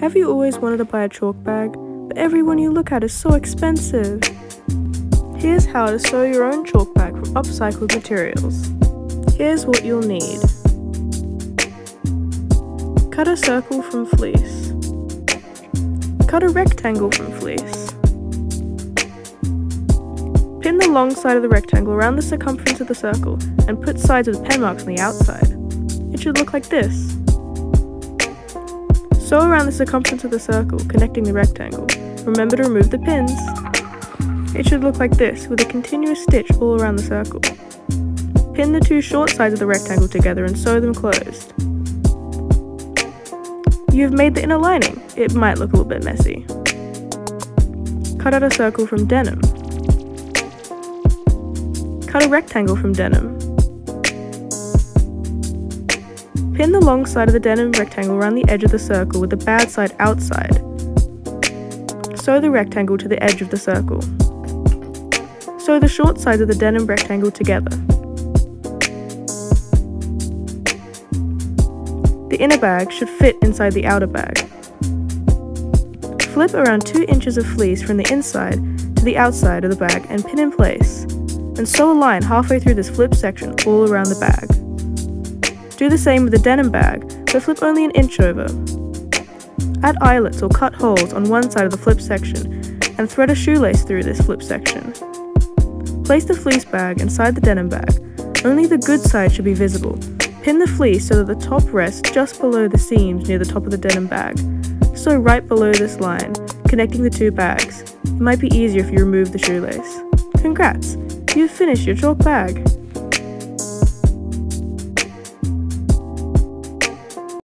Have you always wanted to buy a chalk bag, but everyone you look at is so expensive? Here's how to sew your own chalk bag from upcycled materials. Here's what you'll need. Cut a circle from fleece. Cut a rectangle from fleece. Pin the long side of the rectangle around the circumference of the circle and put sides the pen marks on the outside. It should look like this. Sew around the circumference of the circle, connecting the rectangle. Remember to remove the pins. It should look like this, with a continuous stitch all around the circle. Pin the two short sides of the rectangle together and sew them closed. You've made the inner lining. It might look a little bit messy. Cut out a circle from denim. Cut a rectangle from denim. Pin the long side of the denim rectangle around the edge of the circle with the bad side outside. Sew the rectangle to the edge of the circle. Sew the short sides of the denim rectangle together. The inner bag should fit inside the outer bag. Flip around 2 inches of fleece from the inside to the outside of the bag and pin in place, and sew a line halfway through this flip section all around the bag. Do the same with the denim bag, but flip only an inch over. Add eyelets or cut holes on one side of the flip section and thread a shoelace through this flip section. Place the fleece bag inside the denim bag. Only the good side should be visible. Pin the fleece so that the top rests just below the seams near the top of the denim bag. Sew right below this line, connecting the two bags. It might be easier if you remove the shoelace. Congrats! You've finished your chalk bag!